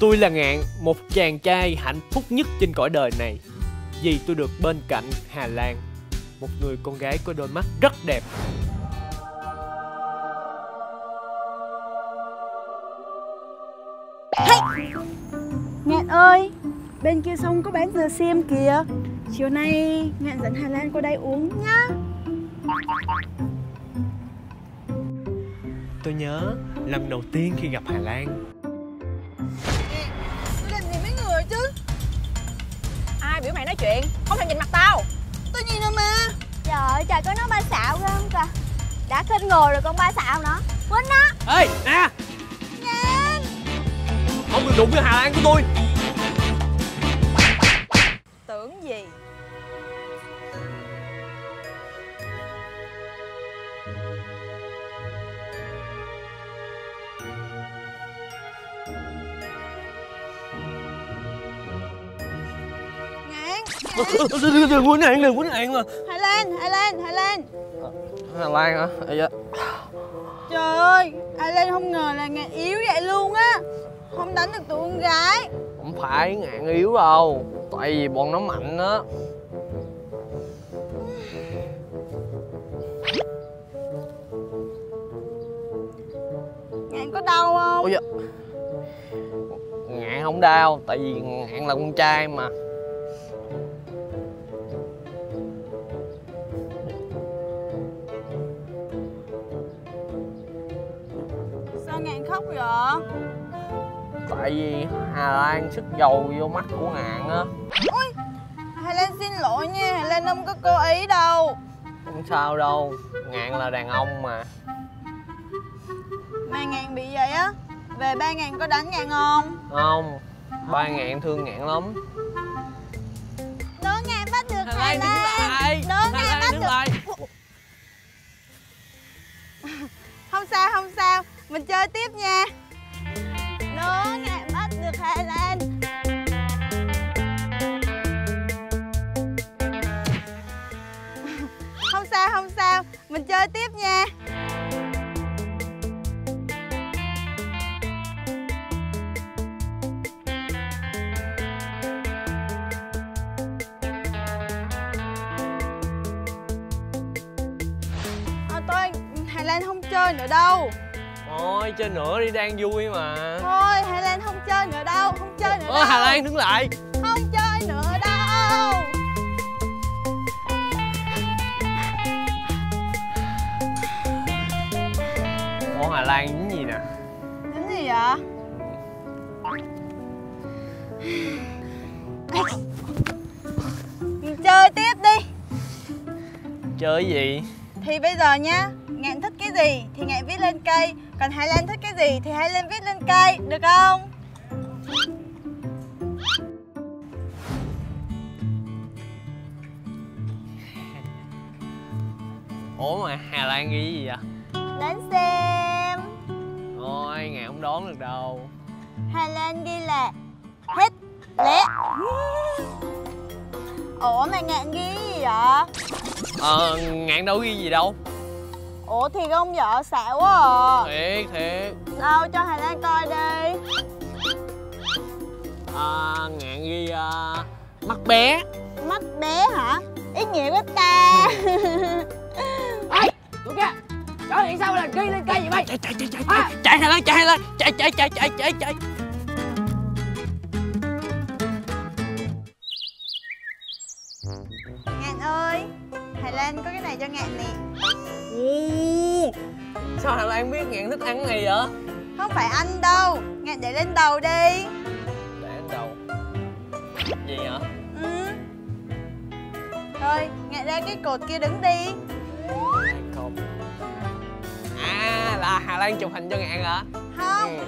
Tôi là Ngạn, một chàng trai hạnh phúc nhất trên cõi đời này. Vì tôi được bên cạnh Hà Lan Một người con gái có đôi mắt rất đẹp. Ngạn ơi, bên kia sông có bán dừa xiêm kìa. Chiều nay Ngạn dẫn Hà Lan qua đây uống nhá. Tôi nhớ lần đầu tiên khi gặp Hà Lan mày nói chuyện Không thèm nhìn mặt tao. Tôi nhìn rồi mà? Trời ơi trời có nó ba xạo không kìa Đã khinh ngồi rồi con ba xạo nữa. Quýnh nó Ê, nè. Không được đụng với Hà Lan của tôi Đừng quýnh An, đừng quýnh An mà. Hà Lan, Hà Lan, Hà Lan Hà Lan hả? Ây da. Trời ơi, Hà Lan không ngờ là Ngạn yếu vậy luôn á. Không đánh được tụi con gái. Không phải ngạn yếu đâu tại vì bọn nó mạnh á. Ngạn có đau không? ôi da. Ngạn không đau tại vì ngạn là con trai mà vậy? tại vì hà lan sức dầu vô mắt của ngạn á. Ôi, Hà Lan xin lỗi nha, Hà Lan không có cố ý đâu. Không sao đâu ngạn là đàn ông mà. Mà Ngạn bị vậy á Về ba Ngạn có đánh Ngạn không? không ba ngạn thương ngạn lắm. Đố Ngạn bắt được hà lan đứng lại. Đố hà Ngạn lan bắt được lại chơi tiếp nha. Đố Ngạn bắt được Hà Lan Không sao, không sao. Mình chơi tiếp nha. À, Tôi Hà Lan không chơi nữa đâu thôi chơi nữa đi đang vui mà. Thôi Hà Lan không chơi nữa đâu Không chơi nữa ơ đâu. Hà lan đứng lại. Không chơi nữa đâu. Ủa hà lan những gì nè? Tính gì vậy? Mình chơi tiếp đi. Chơi gì? Thì bây giờ nha Ngạn thích cái gì thì Ngạn viết lên cây Còn Hải Lan thích cái gì thì Hải Lan viết lên cây Được không? ủa mà hà lan ghi gì vậy? Đến xem. Thôi ngạn không đoán được đâu. Hà Lan ghi là Hết lẽ Ủa mà Ngạn ghi gì vậy? ờ ngạn đâu ghi gì đâu Ủa thì ông vợ xạo quá à. Thiệt thiệt. Đâu cho Hải Lan coi đi. À, ngạn ghi à, mắt bé. Mắt bé hả? Ý nghĩa quá ta. Tụi kia Trời ơi sao là ghi lên cây vậy mày? Chạy chạy chạy chạy chạy chạy hà lan chạy hà lan chạy chạy chạy chạy chạy chạy. Ngạn ơi Hải Lan có cái này cho Ngạn nè Sao hà lan biết ngạn thích ăn này vậy? Không phải anh đâu. Ngạn để lên đầu đi. Để ăn đầu gì hả Ừ. Thôi Ngạn ra cái cột kia đứng đi. Không. À là hà lan chụp hình cho ngạn hả? Không. Ừ.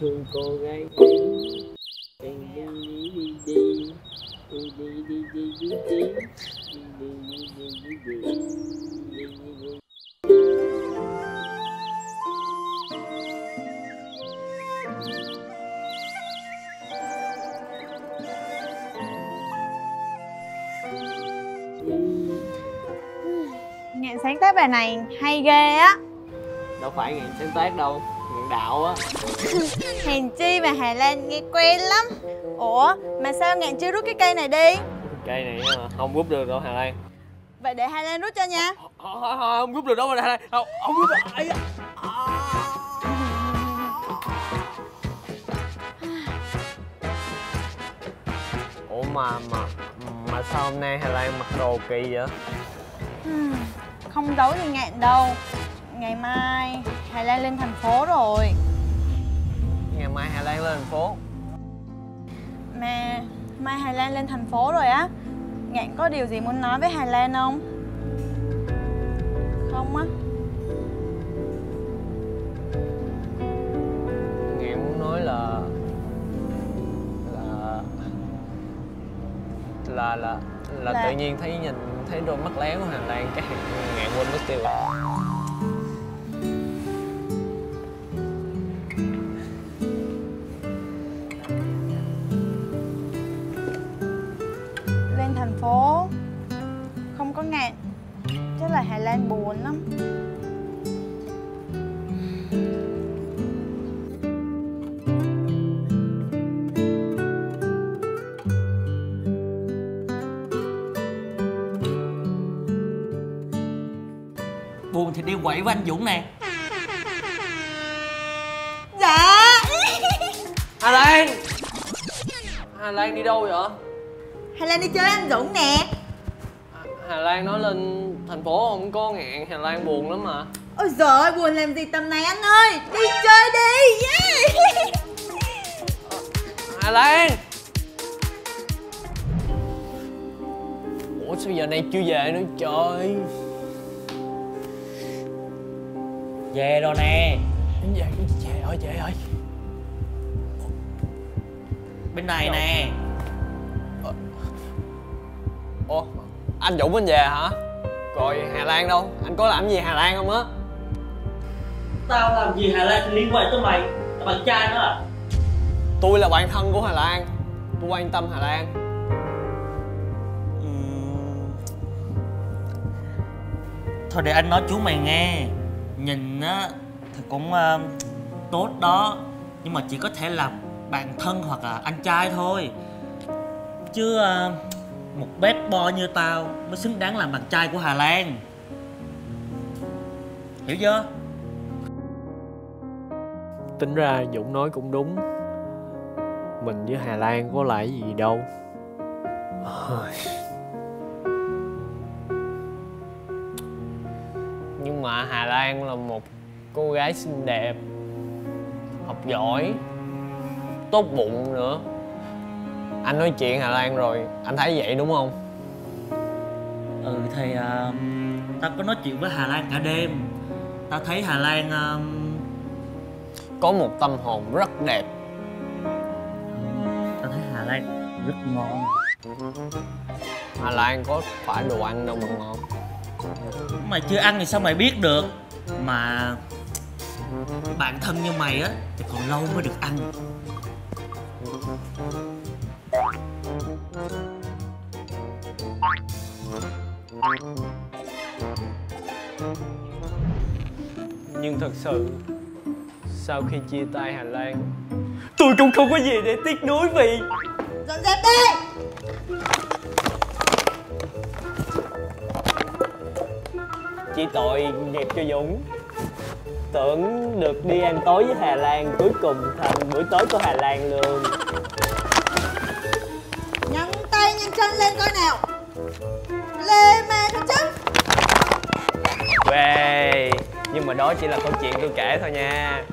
thương cô gái ấy đi đi đi đi. Đi đi đi Ngạn sáng tác bài này hay ghê á. Đâu phải ngạn sáng tác đâu đạo á. Hèn chi mà Hà Lan nghe quen lắm. Ủa mà sao Ngạn chưa rút cái cây này đi? Cây này không rút được đâu hà lan. Vậy để Hà Lan rút cho nha. Thôi, thôi, thôi, không rút được đâu mà hà lan. Không, không rút được. Ủa mà mà mà sao hôm nay hà lan mặc đồ kỳ vậy? Không giấu gì Ngạn đâu Ngày mai Hà Lan lên thành phố rồi. Ngày mai hà lan lên thành phố. Mà mai Hà Lan lên thành phố rồi á Ngạn có điều gì muốn nói với Hà Lan không? Không á. Ngạn muốn nói là là là là là, Là- tự nhiên thấy nhìn thấy đôi mắt lén của hà lan cái ngạn quên mất tiêu Lan buồn lắm. Buồn thì đi quậy với anh Dũng nè. Dạ. Hà lan. Hà lan đi đâu vậy? Hà Lan đi chơi với anh Dũng nè Hà Lan nói lên thành phố không có ngạn Hà Lan buồn lắm mà. Ôi giời ơi, buồn làm gì tầm này anh ơi? Đi chơi đi yeah. Hà Lan. Ủa sao giờ này chưa về nữa? Trời Về rồi nè. Về về ơi về ơi. Bên này nè. Ủa anh Dũng anh về hả? Rồi Hà Lan đâu? Anh có làm gì Hà Lan không á? Tao làm gì Hà Lan liên quan tới mày? Tao bạn trai nữa à? Tôi là bạn thân của Hà Lan. Tôi quan tâm Hà Lan. Ừm. Thôi để anh nói chú mày nghe. Nhìn á thì cũng ờ, tốt đó. Nhưng mà chỉ có thể là bạn thân hoặc là anh trai thôi. Chứ ờ, một bad boy như tao mới xứng đáng làm bạn trai của Hà Lan. Hiểu chưa? Tính ra Dũng nói cũng đúng. Mình với Hà Lan có lại gì đâu. Nhưng mà Hà Lan là một cô gái xinh đẹp, Học giỏi, Tốt bụng nữa. Anh nói chuyện Hà Lan rồi Anh thấy vậy đúng không? Ừ thì ờ, tao có nói chuyện với Hà Lan cả đêm. Tao thấy Hà Lan ờ, Có một tâm hồn rất đẹp. Tao thấy Hà Lan rất ngon. Hà Lan có phải đồ ăn đâu mà ngon. Mày chưa ăn thì sao mày biết được? Mà Bạn thân như mày á Thì còn lâu mới được ăn Nhưng thật sự Sau khi chia tay Hà Lan Tôi cũng không có gì để tiếc nuối vì Dọn dẹp đi! Chỉ tội nghiệp cho Dũng. Tưởng được đi ăn tối với Hà Lan Cuối cùng thành bữa tối của Hà Lan luôn. Nhấn tay nhanh chân lên coi nào Lê mẹ nó chứ? Về Nhưng mà đó chỉ là câu chuyện tôi kể thôi nha.